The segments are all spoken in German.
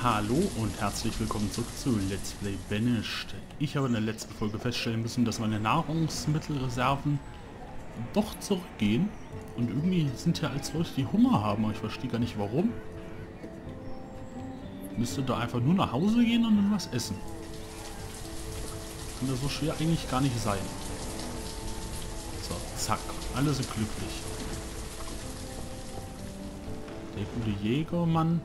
Hallo und herzlich willkommen zurück zu Let's Play Banished. Ich habe in der letzten Folge feststellen müssen, dass meine Nahrungsmittelreserven doch zurückgehen. Und irgendwie sind ja als Leute, die Hunger haben, aber ich verstehe gar nicht warum. Müsste da einfach nur nach Hause gehen und dann was essen. Kann das so schwer eigentlich gar nicht sein. So, zack. Alle sind glücklich. Der gute Jägermann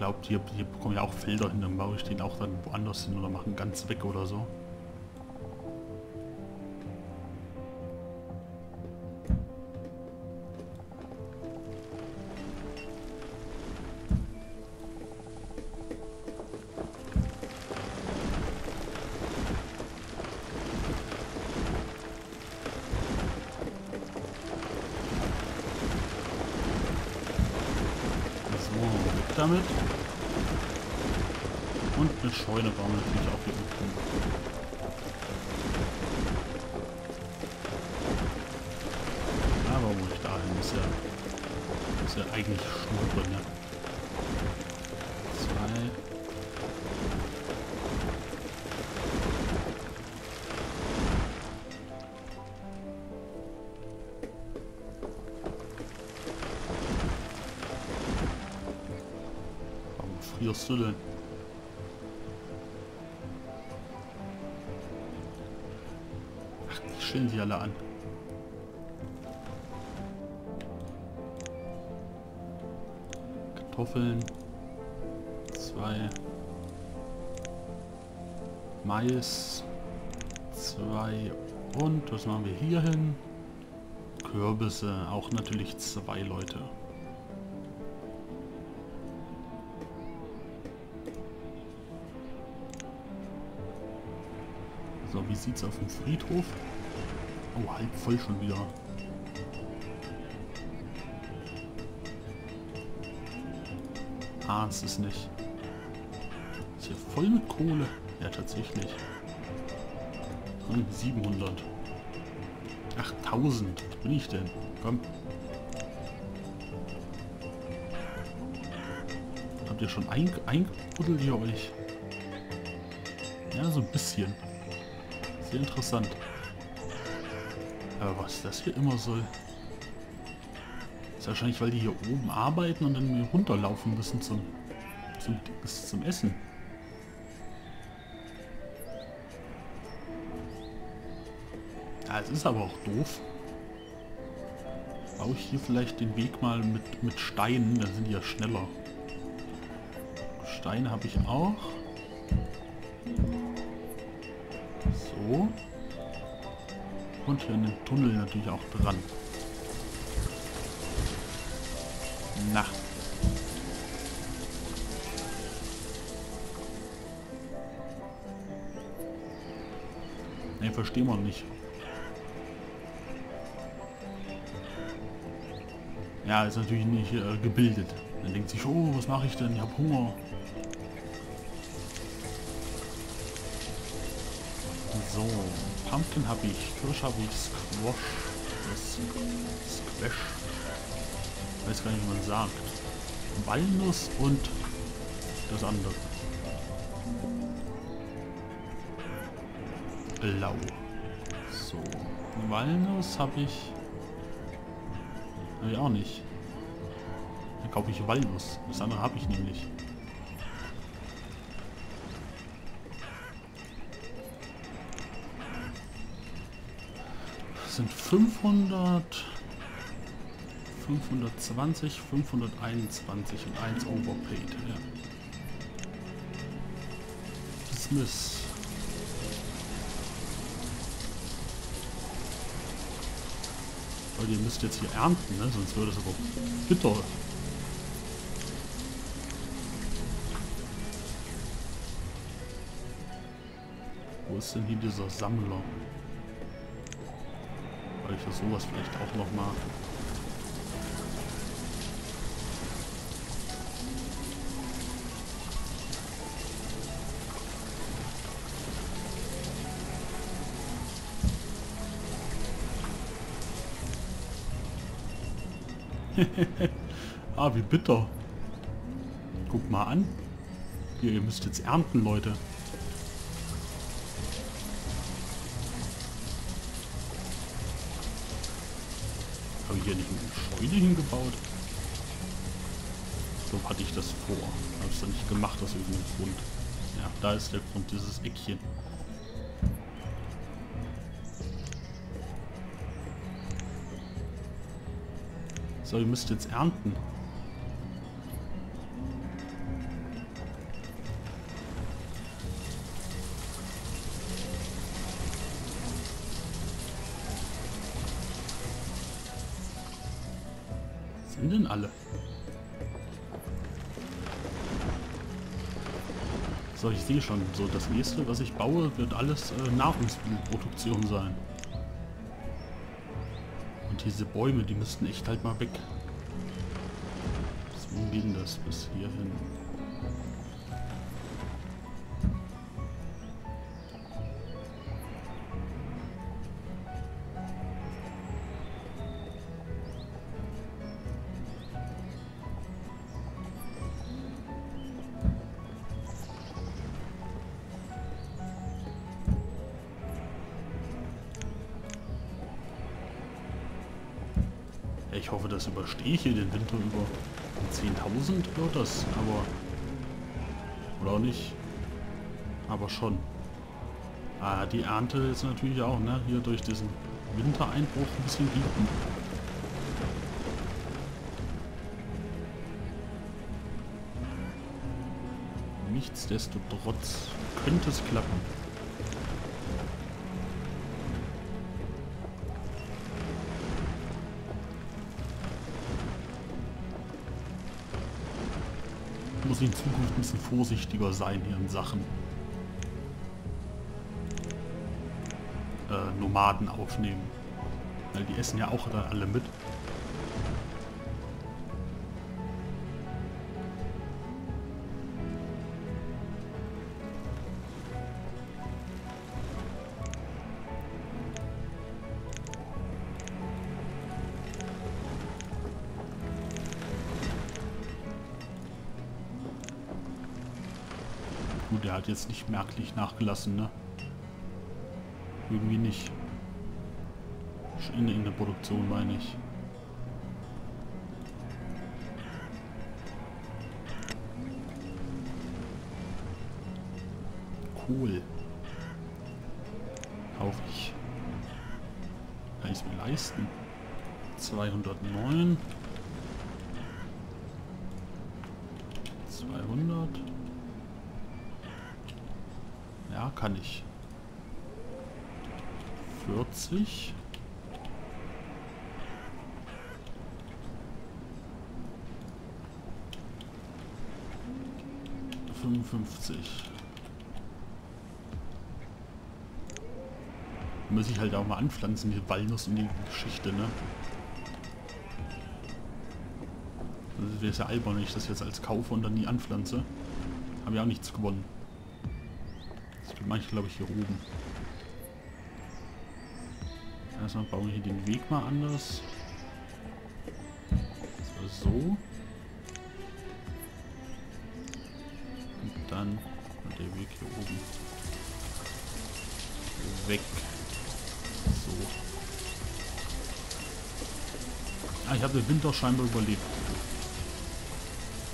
ich glaube, hier, hier kommen ja auch Felder hin, dann baue ich den auch dann woanders hin oder machen ganz weg oder. So, ist ja eigentlich Schnurre, ne? Zwei. Warum frierst du denn? Ach, die stellen sich alle an. Kartoffeln. Zwei. Mais. Zwei. Und was machen wir hier hin? Kürbisse. Auch natürlich zwei Leute. So, wie sieht's auf dem Friedhof? Oh, halb voll schon wieder. Ah, es nicht. Ist hier voll mit Kohle? Ja, tatsächlich. Hm, 700. Ach, 1000. Was bin ich denn? Komm. Habt ihr schon ein eingebuddelt ihr euch? Ja, so ein bisschen. Sehr interessant. Aber was das hier immer soll... Ist wahrscheinlich, weil die hier oben arbeiten und dann runterlaufen müssen zum, zum, zum Essen. Ja, es ist aber auch doof. Baue ich hier vielleicht den Weg mal mit, mit Steinen, dann sind die ja schneller. Steine habe ich auch. So. Und hier in den Tunnel natürlich auch dran. Na. Ne, verstehen wir nicht. Ja, ist natürlich nicht äh, gebildet. Dann denkt sich, oh, was mache ich denn? Ich habe Hunger. So, Pumpkin habe ich, Kirsch habe ich, Squash, Squash, weiß gar nicht, wie man sagt. Walnuss und das andere. Blau. So, Walnuss habe ich, habe ich auch nicht. Dann kaufe ich Walnuss, das andere habe ich nämlich. sind 500, 520, 521 und 1 overpaid. Ja. Dismiss. Weil ihr müsst jetzt hier ernten, ne? sonst würde es aber bitter. Wo ist denn hier dieser Sammler? weil ich für sowas vielleicht auch noch mal ah, wie bitter. Guck mal an. Hier, ihr müsst jetzt ernten, Leute. Habe ich hier nicht eine Scheune hingebaut? So hatte ich das vor. Habe ich dann nicht gemacht aus irgendeinem Grund. Ja, da ist der Grund, dieses Eckchen. So, ihr müsst jetzt ernten. Sind denn alle? So, ich sehe schon, so das nächste, was ich baue, wird alles äh, Nahrungsmittelproduktion sein. Diese Bäume, die müssten echt halt mal weg. Wo ging das? Bis hierhin. Ich hoffe, das überstehe ich hier den Winter über. 10.000 wird das, aber... Oder auch nicht. Aber schon. Ah, die Ernte ist natürlich auch, ne? Hier durch diesen Wintereinbruch ein bisschen bieten. Nichtsdestotrotz könnte es klappen. Ich in Zukunft ein bisschen vorsichtiger sein hier in Sachen äh, Nomaden aufnehmen. Weil die essen ja auch da alle mit. Gut, der hat jetzt nicht merklich nachgelassen, ne? Irgendwie nicht. In, in der Produktion meine ich. Cool. Kaufe ich. Kann ich es mir leisten? 209. 200. Ja, kann ich. 40. Fünfundfünfzig. Muss ich halt auch mal anpflanzen, die Walnuss und die Geschichte, ne? Das wäre ja albern, wenn ich das jetzt als kaufe und dann nie anpflanze. Habe ich auch nichts gewonnen. Das mache ich, glaube ich, hier oben. Erstmal bauen wir hier den Weg mal anders. So. Und dann der Weg hier oben. Weg. So. Ah, ich habe den Winter scheinbar überlebt.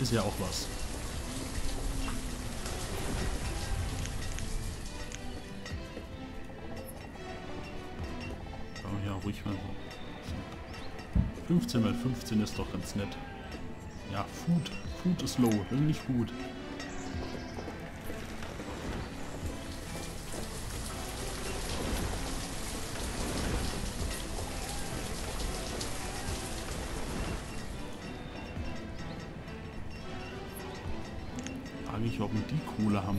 Ist ja auch was. Ruhig mal so. 15 mal 15 ist doch ganz nett. Ja, Food. Food ist low. Das ist nicht gut. Frage ich, ob wir die Kohle haben.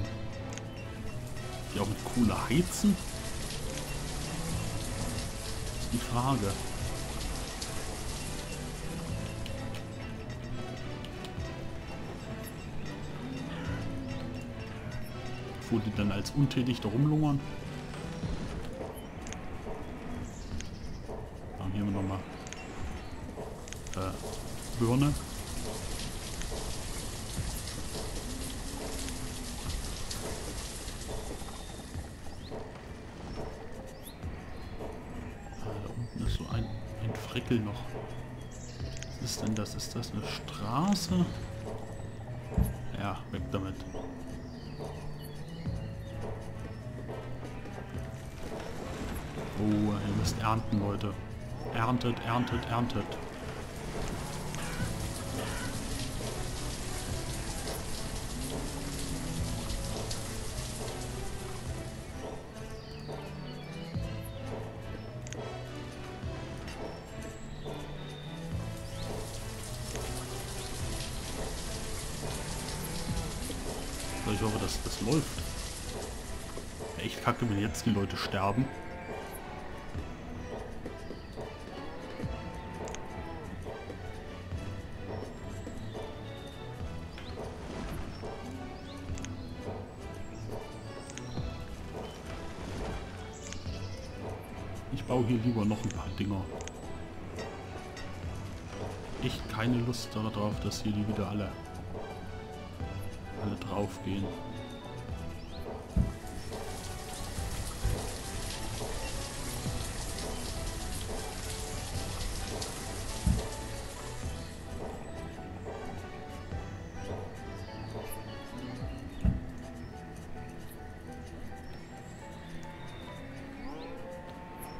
Die auch mit Kohle heizen? Frage. Wo die dann als untätig da rumlungern. Dann hier haben wir nochmal äh, Birne. Deckel noch. Was ist denn das? Ist das eine Straße? Ja, weg damit. Oh, ihr müsst ernten, Leute. Erntet, erntet, erntet. Die Leute sterben. Ich baue hier lieber noch ein paar Dinger. Echt keine Lust darauf, dass hier die wieder alle alle drauf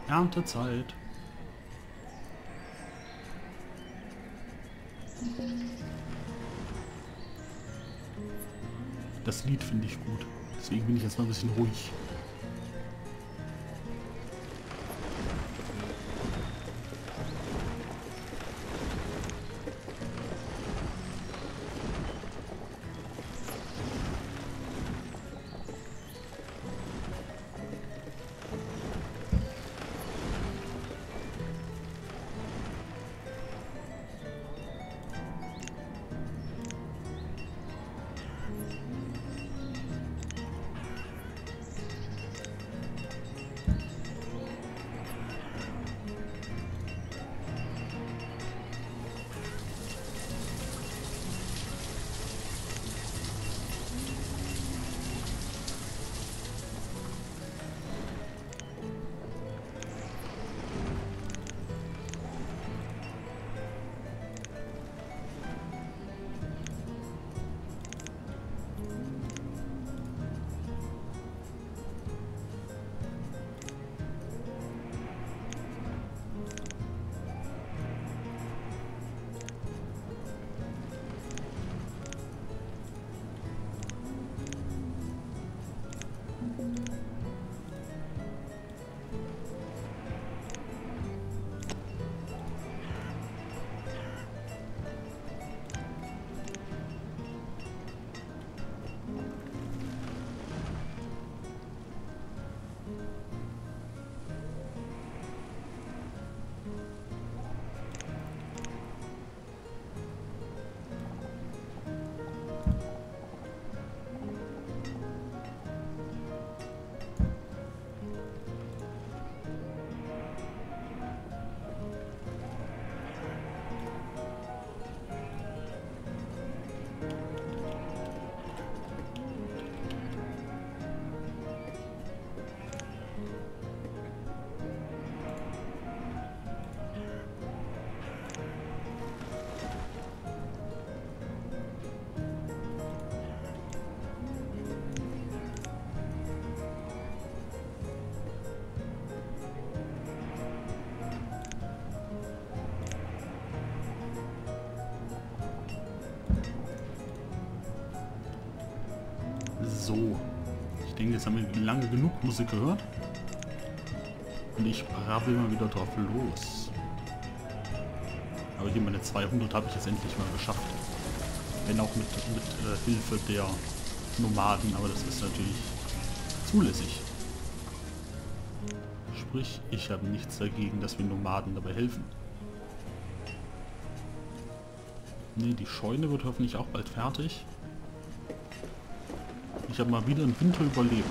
Erntezeit. Das Lied finde ich gut. Deswegen bin ich jetzt mal ein bisschen ruhig. Jetzt haben wir lange genug Musik gehört. Und ich brabbel mal wieder drauf los. Aber hier meine 200 habe ich jetzt endlich mal geschafft. Wenn auch mit, mit äh, Hilfe der Nomaden, aber das ist natürlich zulässig. Sprich, ich habe nichts dagegen, dass wir Nomaden dabei helfen. Ne, die Scheune wird hoffentlich auch bald fertig. Ich habe mal wieder einen Winter überlebt.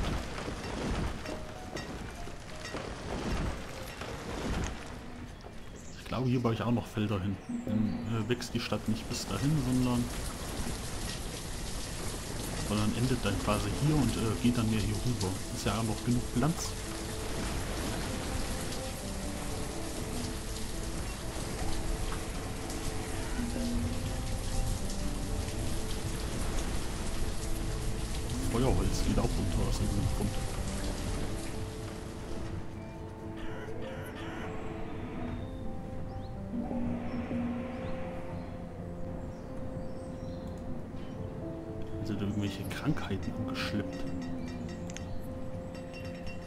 Ich glaube, hier baue ich auch noch Felder hin. Dann äh, wächst die Stadt nicht bis dahin, sondern sondern endet dann quasi hier und äh, geht dann mehr hier rüber. Ist ja auch noch genug Platz. Feuerholz auch runter aus dem Grund. Sind irgendwelche Krankheiten angeschleppt.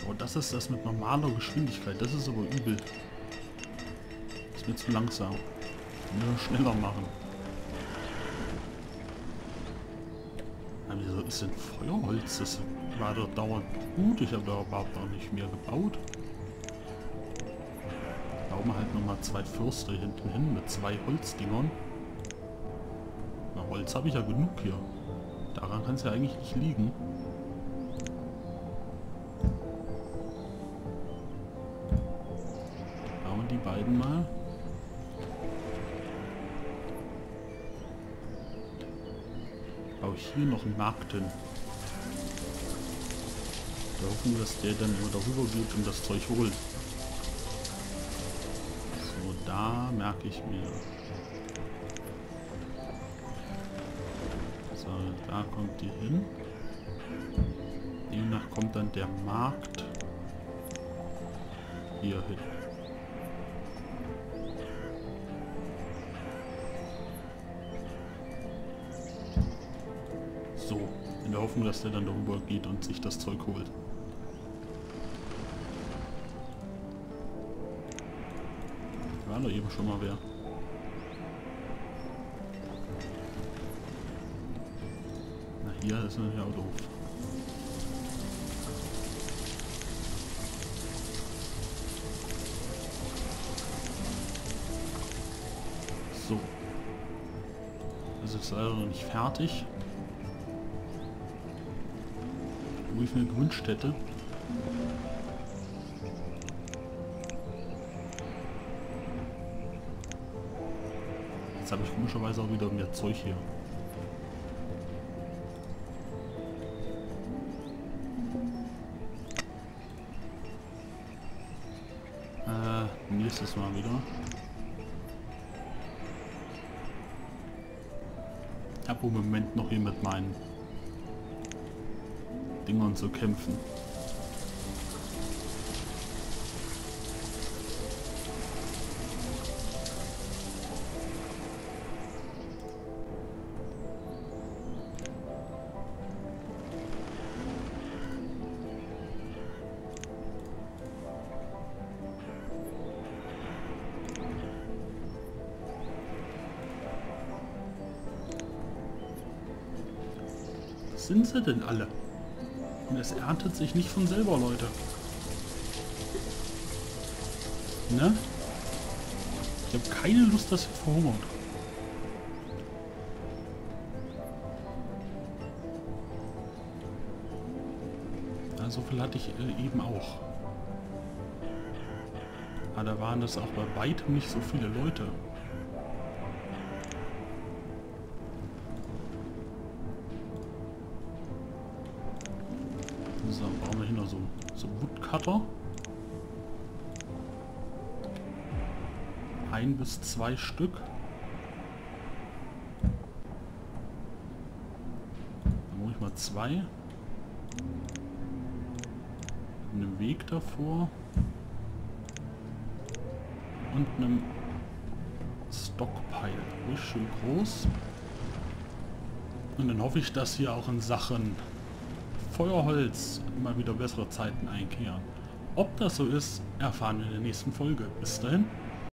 Oh, das ist das mit normaler Geschwindigkeit. Das ist aber übel. Ist mir zu langsam. Nur schneller machen. Wieso ist denn Feuerholz? Das war doch dauernd gut. Ich habe da überhaupt noch nicht mehr gebaut. Bauen wir halt nochmal zwei Fürste hinten hin mit zwei Holzdingern. Na, Holz habe ich ja genug hier. Daran kann es ja eigentlich nicht liegen. Noch einen Markt hin. Da hoffen wir, dass der dann immer darüber geht und das Zeug holt. So, da merke ich mir. So, da kommt die hin. Demnach kommt dann der Markt hier hin. Hoffnung, dass der dann darüber geht und sich das Zeug holt. War doch eben schon mal wer. Na, hier ist natürlich auch doof. So. Das ist leider noch nicht fertig. Wo ich mir gewünscht hätte. Jetzt habe ich komischerweise auch wieder mehr Zeug hier. Äh, nächstes Mal wieder. Ich habe im Moment noch mit meinen Dingern zu kämpfen. Sind sie denn alle? Und es erntet sich nicht von selber, Leute. Ne? Ich habe keine Lust, dass ihr verhungert. Ja, so viel hatte ich äh, eben auch. Aber da waren das auch bei weitem nicht so viele Leute. So, brauchen wir hier noch so, so Woodcutter. Ein bis zwei Stück. Dann hole ich mal zwei. Einen Weg davor. Und einen Stockpile. Ruhig schön groß. Und dann hoffe ich, dass hier auch in Sachen Feuerholz immer wieder bessere Zeiten einkehren. Ob das so ist, erfahren wir in der nächsten Folge. Bis dahin.